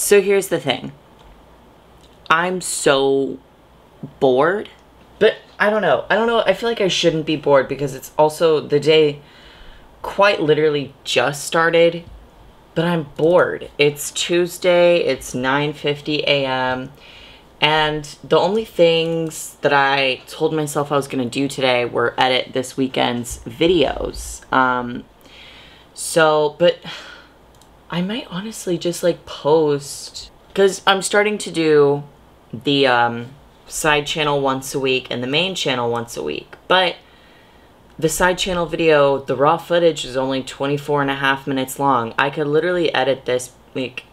So here's the thing. I'm so bored. But I don't know. I don't know. I feel like I shouldn't be bored because it's also the day quite literally just started, but I'm bored. It's Tuesday. It's 9:50 a.m. And the only things that I told myself I was going to do today were edit this weekend's videos. Um so, but I might honestly just like post cuz I'm starting to do the um side channel once a week and the main channel once a week. But the side channel video, the raw footage is only 24 and a half minutes long. I could literally edit this like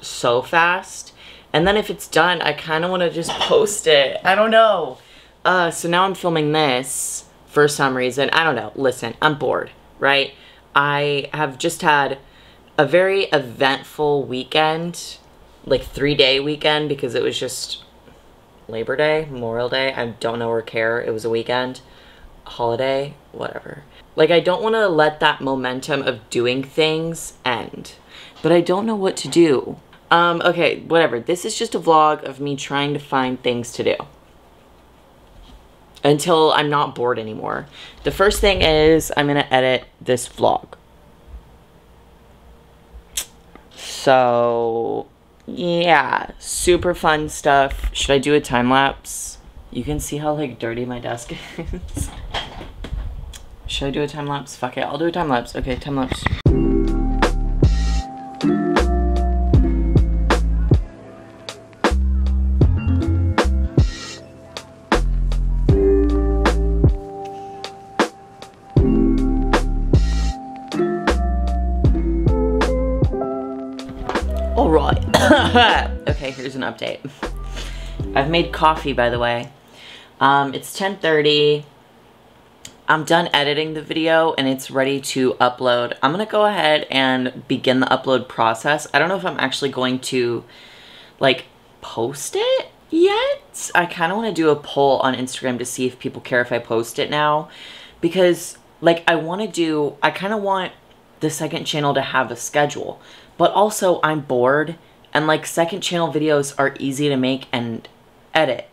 so fast. And then if it's done, I kind of want to just post it. I don't know. Uh, so now I'm filming this for some reason. I don't know. Listen, I'm bored, right? I have just had a very eventful weekend, like three day weekend because it was just Labor Day, Memorial Day. I don't know or care. It was a weekend, holiday, whatever. Like, I don't want to let that momentum of doing things end, but I don't know what to do. Um, okay, whatever. This is just a vlog of me trying to find things to do until I'm not bored anymore. The first thing is I'm going to edit this vlog. So, yeah, super fun stuff. Should I do a time lapse? You can see how like dirty my desk is. Should I do a time lapse? Fuck it, I'll do a time lapse. Okay, time lapse. An update. I've made coffee, by the way. Um, it's 10.30. I'm done editing the video and it's ready to upload. I'm going to go ahead and begin the upload process. I don't know if I'm actually going to, like, post it yet. I kind of want to do a poll on Instagram to see if people care if I post it now. Because, like, I want to do, I kind of want the second channel to have a schedule. But also, I'm bored, and like second channel videos are easy to make and edit.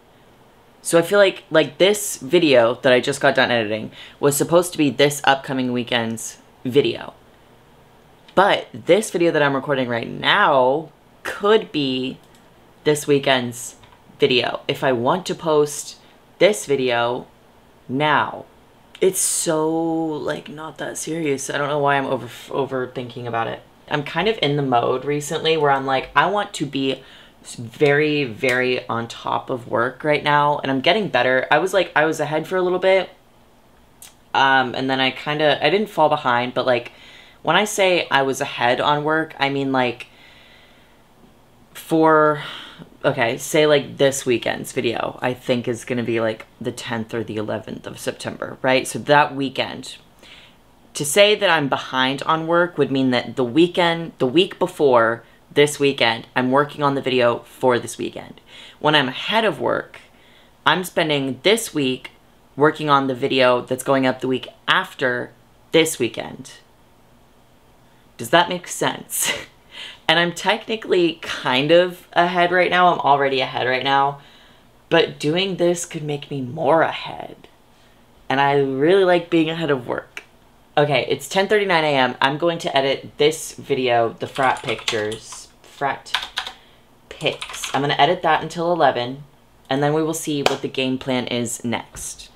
So I feel like like this video that I just got done editing was supposed to be this upcoming weekend's video. But this video that I'm recording right now could be this weekend's video if I want to post this video now. It's so like not that serious. I don't know why I'm over overthinking about it. I'm kind of in the mode recently where I'm like, I want to be very, very on top of work right now. And I'm getting better. I was like, I was ahead for a little bit. Um, and then I kind of, I didn't fall behind, but like, when I say I was ahead on work, I mean like, for, okay, say like this weekend's video, I think is going to be like the 10th or the 11th of September, right? So that weekend, to say that I'm behind on work would mean that the weekend, the week before this weekend, I'm working on the video for this weekend. When I'm ahead of work, I'm spending this week working on the video that's going up the week after this weekend. Does that make sense? and I'm technically kind of ahead right now. I'm already ahead right now. But doing this could make me more ahead. And I really like being ahead of work. Okay, it's 10.39 a.m. I'm going to edit this video, the frat pictures, frat pics. I'm going to edit that until 11, and then we will see what the game plan is next.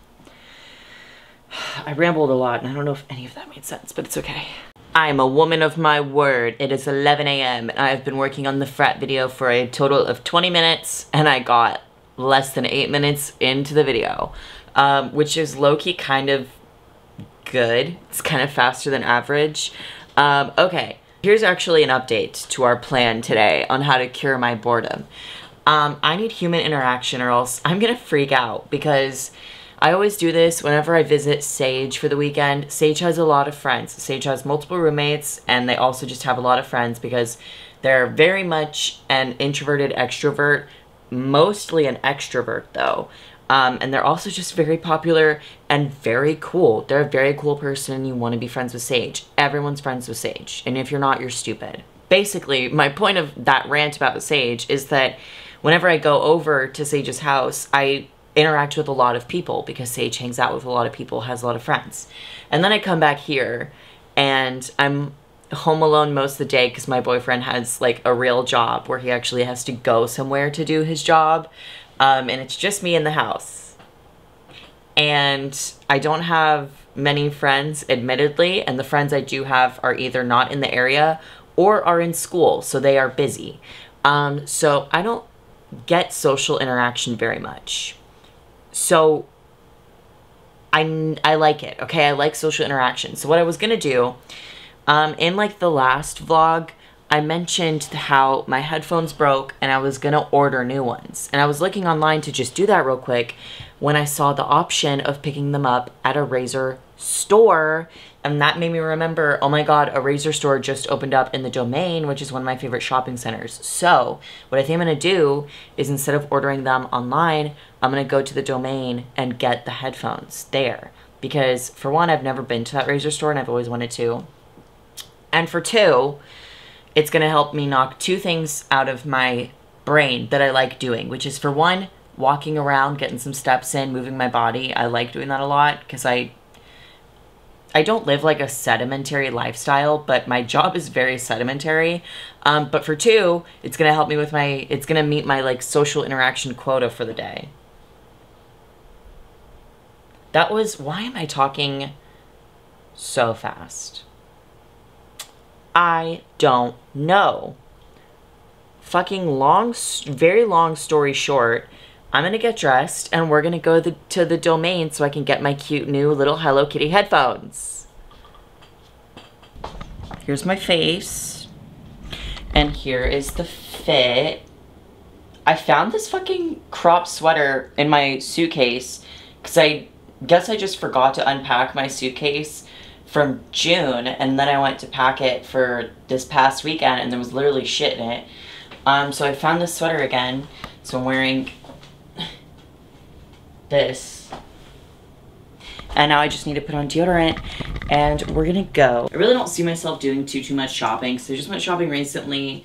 I rambled a lot, and I don't know if any of that made sense, but it's okay. I'm a woman of my word. It is 11 a.m. and I've been working on the frat video for a total of 20 minutes, and I got less than 8 minutes into the video, um, which is low-key kind of good. It's kind of faster than average. Um, okay, here's actually an update to our plan today on how to cure my boredom. Um, I need human interaction or else I'm gonna freak out because I always do this whenever I visit Sage for the weekend. Sage has a lot of friends. Sage has multiple roommates and they also just have a lot of friends because they're very much an introverted extrovert, mostly an extrovert though. Um, and they're also just very popular and very cool. They're a very cool person. and You want to be friends with Sage. Everyone's friends with Sage. And if you're not, you're stupid. basically, my point of that rant about Sage is that whenever I go over to Sage's house, I interact with a lot of people because Sage hangs out with a lot of people, has a lot of friends. And then I come back here and I'm home alone most of the day because my boyfriend has like a real job where he actually has to go somewhere to do his job. Um, and it's just me in the house. And I don't have many friends, admittedly, and the friends I do have are either not in the area or are in school, so they are busy. Um, so I don't get social interaction very much. So I, I like it, okay? I like social interaction. So what I was gonna do, um, in like the last vlog, I mentioned how my headphones broke and I was gonna order new ones. And I was looking online to just do that real quick when I saw the option of picking them up at a Razer store and that made me remember, oh my god, a Razer store just opened up in the Domain, which is one of my favorite shopping centers. So, what I think I'm to do is instead of ordering them online, I'm to go to the Domain and get the headphones there. Because, for one, I've never been to that Razer store and I've always wanted to. And for two, it's going to help me knock two things out of my brain that I like doing, which is for one, walking around, getting some steps in, moving my body. I like doing that a lot because I I don't live like a sedimentary lifestyle, but my job is very sedimentary. Um, but for two, it's gonna help me with my, it's gonna meet my like social interaction quota for the day. That was, why am I talking so fast? I don't know. Fucking long, very long story short, I'm gonna get dressed and we're gonna go the, to the domain so I can get my cute new little Hello Kitty headphones. Here's my face. And here is the fit. I found this fucking crop sweater in my suitcase because I guess I just forgot to unpack my suitcase from June and then I went to pack it for this past weekend and there was literally shit in it. Um, so I found this sweater again. So I'm wearing this. And now I just need to put on deodorant and we're gonna go. I really don't see myself doing too, too much shopping. So I just went shopping recently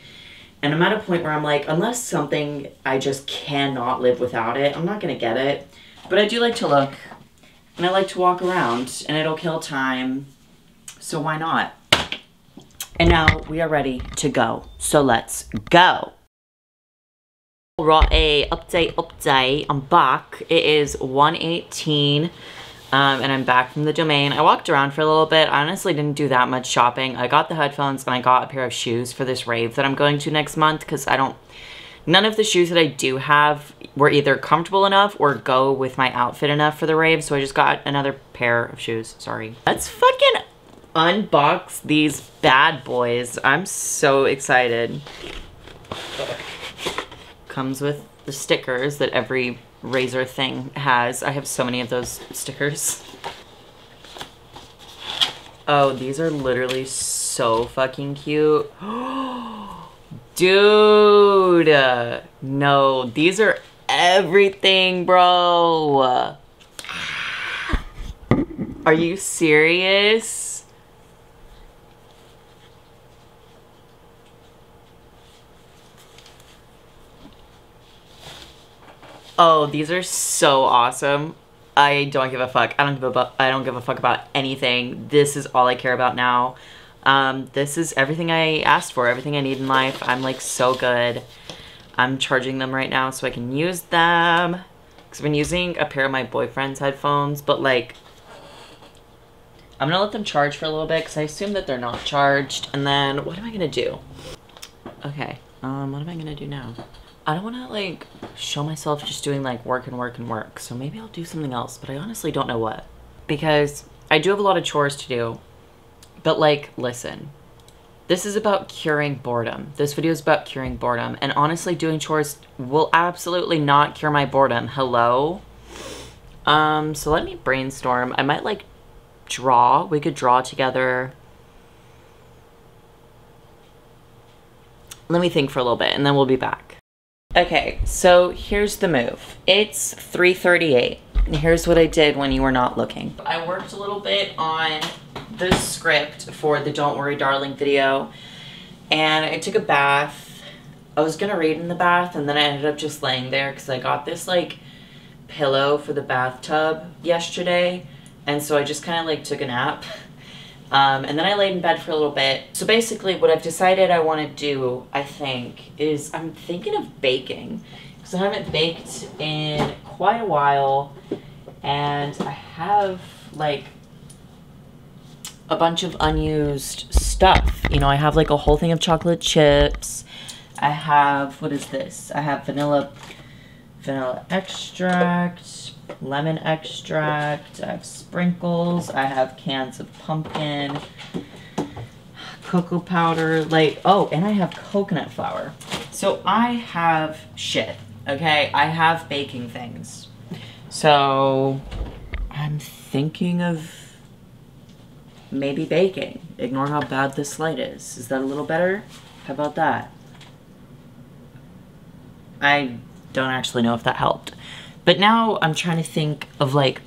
and I'm at a point where I'm like, unless something I just cannot live without it, I'm not gonna get it. But I do like to look and I like to walk around and it'll kill time. So why not? And now we are ready to go. So let's go. Right, a update, update. I'm back. It is 118 um, and I'm back from the domain. I walked around for a little bit. I honestly didn't do that much shopping. I got the headphones and I got a pair of shoes for this rave that I'm going to next month because I don't, none of the shoes that I do have were either comfortable enough or go with my outfit enough for the rave. So I just got another pair of shoes. Sorry. Let's fucking unbox these bad boys. I'm so excited comes with the stickers that every Razer thing has. I have so many of those stickers. Oh, these are literally so fucking cute. Dude! No, these are everything, bro. Are you serious? Oh, these are so awesome. I don't give a fuck. I don't give a I don't give a fuck about anything. This is all I care about now. Um, this is everything I asked for, everything I need in life. I'm like so good. I'm charging them right now so I can use them. Because I've been using a pair of my boyfriend's headphones, but like, I'm gonna let them charge for a little bit because I assume that they're not charged. And then, what am I gonna do? Okay, um, what am I gonna do now? I don't want to like show myself just doing like work and work and work. So maybe I'll do something else, but I honestly don't know what. Because I do have a lot of chores to do. But like, listen. This is about curing boredom. This video is about curing boredom. And honestly, doing chores will absolutely not cure my boredom. Hello? Um, so let me brainstorm. I might like draw. We could draw together. Let me think for a little bit and then we'll be back. Okay, so here's the move. It's 3.38. And here's what I did when you were not looking. I worked a little bit on the script for the Don't Worry Darling video. and I took a bath. I was gonna read in the bath, and then I ended up just laying there because I got this like pillow for the bathtub yesterday, and so I just kind of like took a nap. Um, and then I laid in bed for a little bit. So basically, what I've decided I want to do, I think, is I'm thinking of baking because I haven't baked in quite a while, and I have like a bunch of unused stuff. You know, I have like a whole thing of chocolate chips. I have what is this? I have vanilla vanilla extract, lemon extract, I have sprinkles, I have cans of pumpkin, cocoa powder, like oh, and I have coconut flour. So I have shit, okay? I have baking things. So I'm thinking of maybe baking. Ignore how bad this light is. Is that a little better? How about that? I don't actually know if that helped. But now I'm trying to think of like,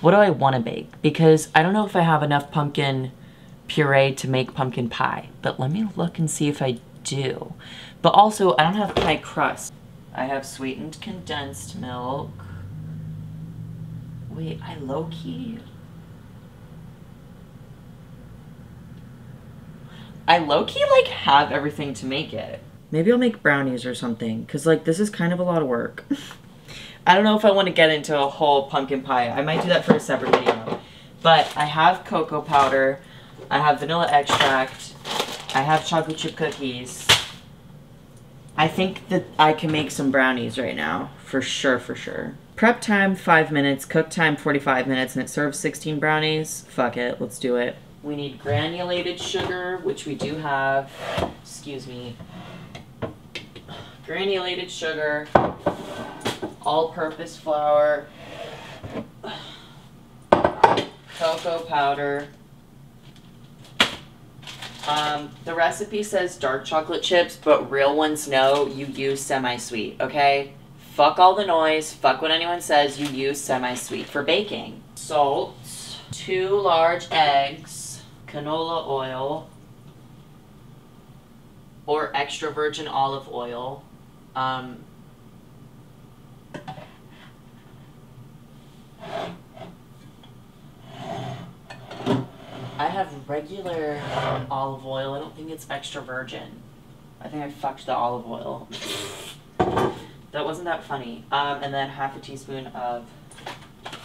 what do I want to bake? Because I don't know if I have enough pumpkin puree to make pumpkin pie. But let me look and see if I do. But also, I don't have pie crust. I have sweetened condensed milk. Wait, I low-key I low-key like have everything to make it. Maybe I'll make brownies or something, because like this is kind of a lot of work. I don't know if I want to get into a whole pumpkin pie. I might do that for a separate video. But I have cocoa powder, I have vanilla extract, I have chocolate chip cookies. I think that I can make some brownies right now, for sure, for sure. Prep time, 5 minutes, cook time, 45 minutes, and it serves 16 brownies. Fuck it, let's do it. We need granulated sugar, which we do have. Excuse me. Granulated sugar, all-purpose flour, cocoa powder. Um, the recipe says dark chocolate chips, but real ones know you use semi-sweet, okay? Fuck all the noise, fuck what anyone says, you use semi-sweet for baking. Salt, two large eggs, canola oil or extra virgin olive oil. Um, I have regular olive oil. I don't think it's extra virgin. I think I fucked the olive oil. that wasn't that funny. Um, and then half a teaspoon of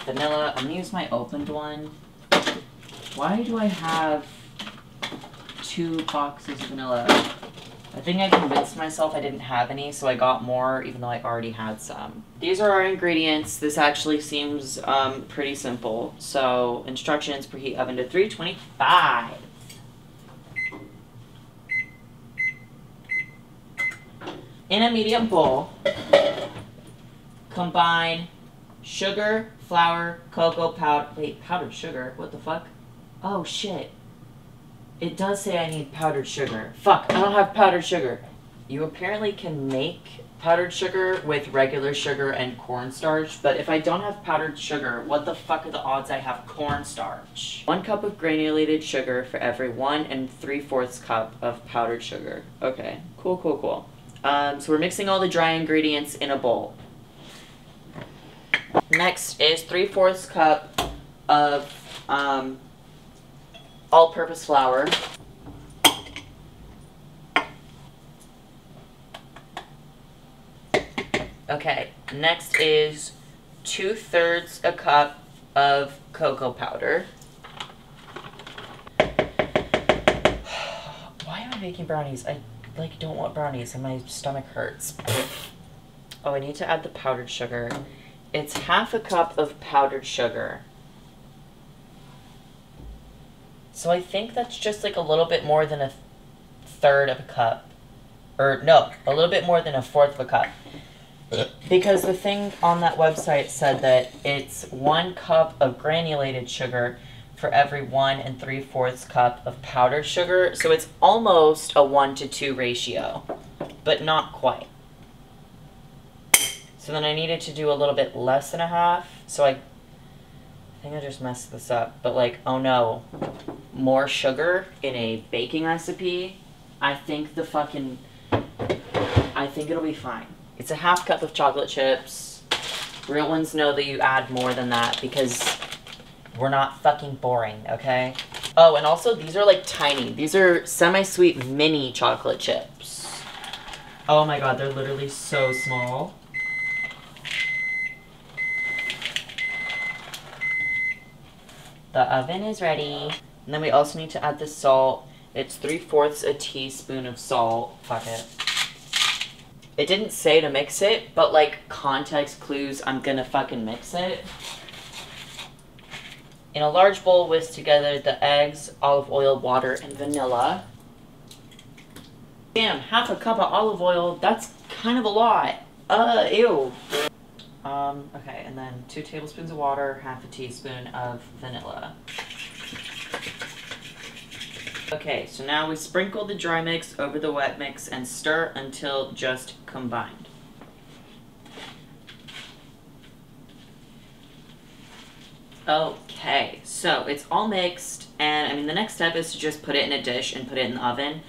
vanilla. I'm gonna use my opened one. Why do I have two boxes of vanilla? I think I convinced myself I didn't have any, so I got more even though I already had some. These are our ingredients. This actually seems um, pretty simple. So, instructions, preheat oven to 325. In a medium bowl, combine sugar, flour, cocoa powder, wait, powdered sugar, what the fuck? Oh shit. It does say I need powdered sugar. Fuck, I don't have powdered sugar. You apparently can make powdered sugar with regular sugar and cornstarch, but if I don't have powdered sugar, what the fuck are the odds I have cornstarch? One cup of granulated sugar for every one and three fourths cup of powdered sugar. Okay, cool, cool, cool. Um, so we're mixing all the dry ingredients in a bowl. Next is three fourths cup of um, all-purpose flour. Okay, next is two-thirds a cup of cocoa powder. Why am I making brownies? I like don't want brownies and my stomach hurts. oh, I need to add the powdered sugar. It's half a cup of powdered sugar. So I think that's just like a little bit more than a third of a cup. Or no, a little bit more than a fourth of a cup. Because the thing on that website said that it's one cup of granulated sugar for every one and three fourths cup of powdered sugar. So it's almost a one to two ratio, but not quite. So then I needed to do a little bit less than a half. So I think I just messed this up, but like, oh no, more sugar in a baking recipe? I think the fucking, I think it'll be fine. It's a half cup of chocolate chips. Real ones know that you add more than that because we're not fucking boring, okay? Oh, and also these are like tiny. These are semi-sweet mini chocolate chips. Oh my god, they're literally so small. The oven is ready. And then we also need to add the salt. It's three-fourths a teaspoon of salt. Fuck it. It didn't say to mix it, but like context clues, I'm gonna fucking mix it. In a large bowl, whisk together the eggs, olive oil, water, and vanilla. Damn, half a cup of olive oil, that's kind of a lot. Uh, ew. Um, okay, and then two tablespoons of water, half a teaspoon of vanilla. Okay, so now we sprinkle the dry mix over the wet mix and stir until just combined. Okay, so it's all mixed, and I mean, the next step is to just put it in a dish and put it in the oven.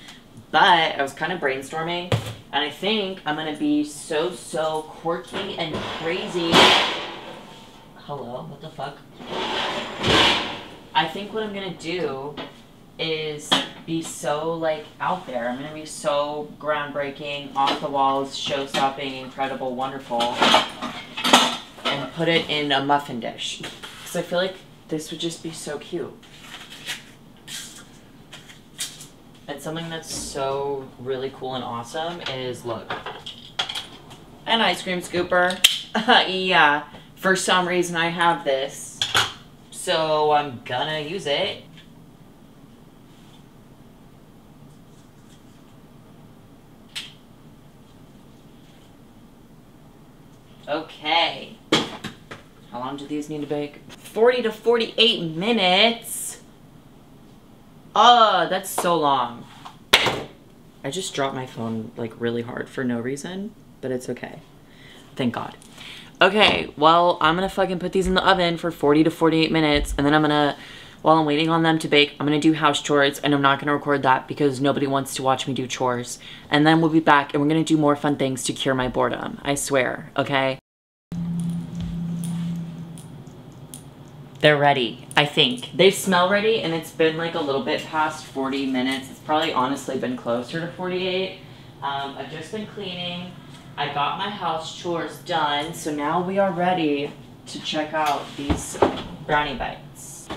But I was kind of brainstorming, and I think I'm gonna be so, so quirky and crazy. Hello, what the fuck? I think what I'm gonna do is be so like out there. I'm gonna be so groundbreaking, off the walls, show stopping, incredible, wonderful, and put it in a muffin dish. Because I feel like this would just be so cute. And something that's so really cool and awesome is look, an ice cream scooper. yeah, for some reason I have this, so I'm gonna use it. Okay. How long do these need to bake? 40 to 48 minutes. Oh, that's so long. I just dropped my phone like really hard for no reason, but it's okay. Thank God. Okay, well, I'm gonna fucking put these in the oven for 40 to 48 minutes, and then I'm gonna, while I'm waiting on them to bake, I'm gonna do house chores, and I'm not gonna record that because nobody wants to watch me do chores. And then we'll be back, and we're gonna do more fun things to cure my boredom. I swear, okay? They're ready, I think. They smell ready, and it's been like a little bit past 40 minutes. It's probably honestly been closer to 48. Um, I've just been cleaning. I got my house chores done, so now we are ready to check out these brownie bites.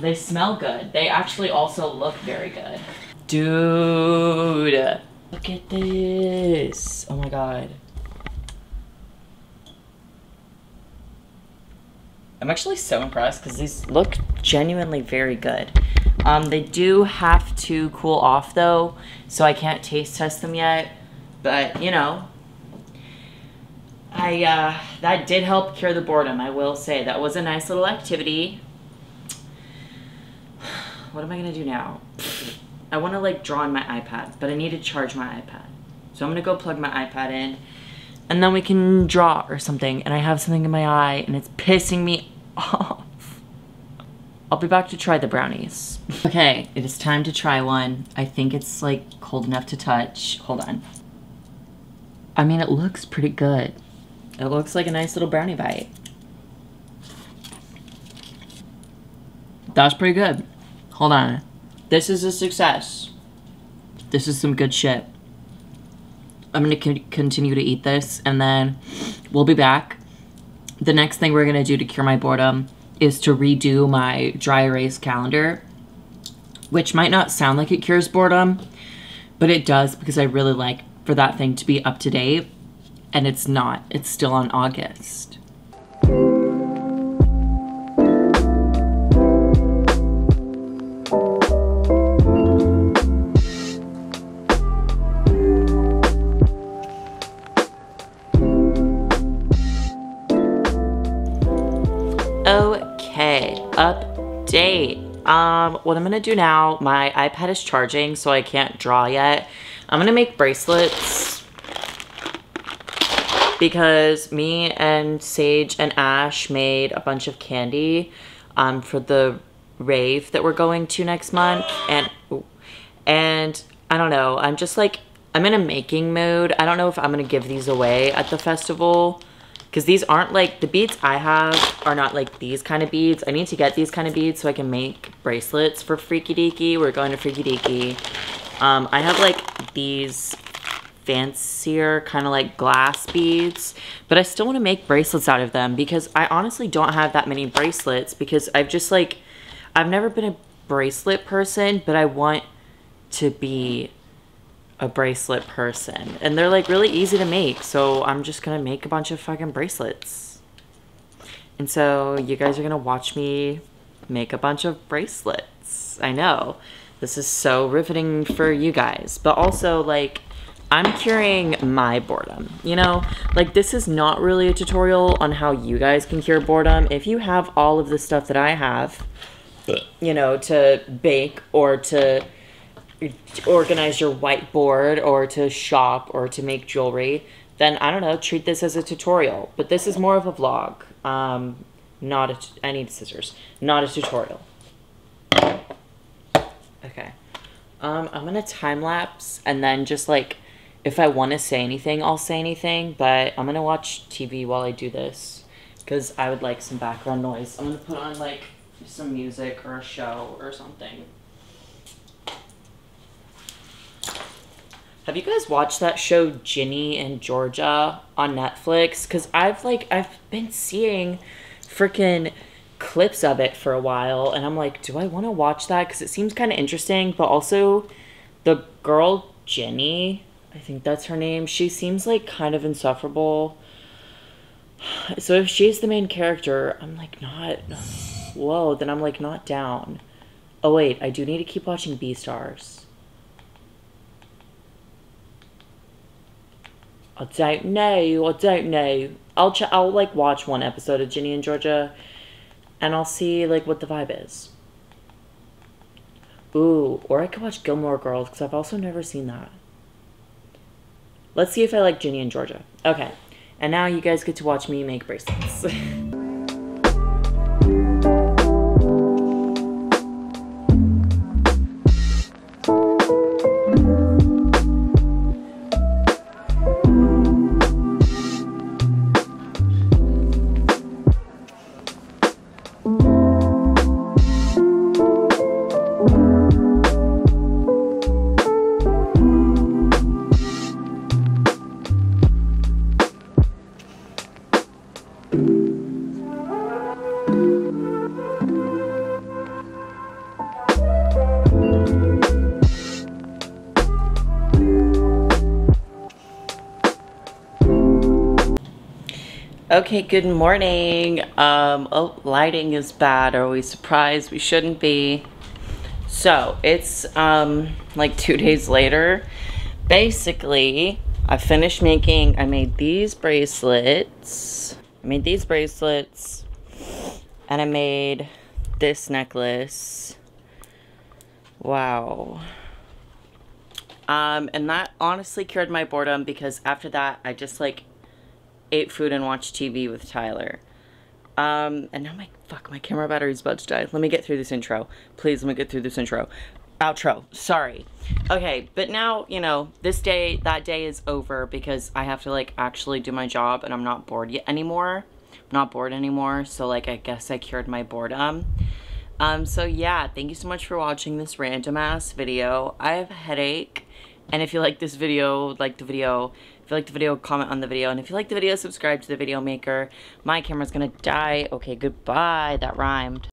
They smell good. They actually also look very good. Dude, look at this. Oh my god. I'm actually so impressed because these look genuinely very good. Um, they do have to cool off though, so I can't taste test them yet. But, you know, I, uh, that did help cure the boredom, I will say. That was a nice little activity. What am I gonna do now? I wanna like draw on my iPad, but I need to charge my iPad. So I'm gonna go plug my iPad in and then we can draw or something. And I have something in my eye and it's pissing me off. I'll be back to try the brownies. Okay, it is time to try one. I think it's like cold enough to touch. Hold on. I mean, it looks pretty good. It looks like a nice little brownie bite. That's pretty good. Hold on. This is a success. This is some good shit. I'm gonna continue to eat this and then we'll be back. The next thing we're gonna do to cure my boredom is to redo my dry erase calendar, which might not sound like it cures boredom, but it does because I really like for that thing to be up to date and it's not. It's still on August. Okay, update. Um, what I'm gonna do now, my iPad is charging, so I can't draw yet. I'm gonna make bracelets because me and Sage and Ash made a bunch of candy um, for the rave that we're going to next month. And, and I don't know. I'm just like, I'm in a making mode. I don't know if I'm to give these away at the festival. Because these aren't like, the beads I have are not like these kind of beads. I need to get these kind of beads so I can make bracelets for Freaky Deaky. We're going to Freaky Deaky. Um, I have like these fancier kind of like glass beads but I still want to make bracelets out of them because I honestly don't have that many bracelets because I've just like I've never been a bracelet person but I want to be a bracelet person. And they're like really easy to make so I'm just gonna make a bunch of fucking bracelets. And so you guys are gonna watch me make a bunch of bracelets. I know. This is so riveting for you guys. But also like I'm curing my boredom. You know, like this is not really a tutorial on how you guys can cure boredom. If you have all of the stuff that I have, you know, to bake or to organize your whiteboard or to shop or to make jewelry, then I don't know, treat this as a tutorial. But this is more of a vlog. Um, not a, I need scissors. Not a tutorial. Okay. Um, I'm gonna time lapse and then just like if I want to say anything, I'll say anything, but I'm to watch TV while I do this because I would like some background noise. I'm to put on like some music or a show or something. Have you guys watched that show Ginny and Georgia on Netflix? Cuz I've like I've been seeing freaking clips of it for a while and I'm like, do I want to watch that cuz it seems kind of interesting, but also the girl Jenny I think that's her name. She seems like kind of insufferable. So if she's the main character, I'm like not whoa, then I'm like not down. Oh wait, I do need to keep watching Beastars. I don't know. I don't know. I'll ch- I'll like watch one episode of Ginny and Georgia, and I'll see like what the vibe is. Ooh, or I could watch Gilmore Girls because I've also never seen that. Let's see if I like Ginny and Georgia. Okay. And now you guys get to watch me make bracelets. Okay, good morning. Um, oh, lighting is bad. Are we surprised? We shouldn't be. So, it's um, like two days later. Basically, I finished making, I made these bracelets. I made these bracelets. And I made this necklace. Wow. Um, and that honestly cured my boredom because after that, I just like ate food and watched TV with Tyler. Um, and now my, fuck, my camera battery's about to die. Let me get through this intro. Please, let me get through this intro. Outro, sorry. Okay, but now, you know, this day, that day is over because I have to, like, actually do my job and I'm not bored yet anymore. I'm not bored anymore, so, like, I guess I cured my boredom. Um, so yeah, thank you so much for watching this random ass video. I have a headache, and if you like this video, like the video, you like the video, comment on the video. And if you like the video, subscribe to the video maker. My camera's gonna die. Okay, goodbye. That rhymed.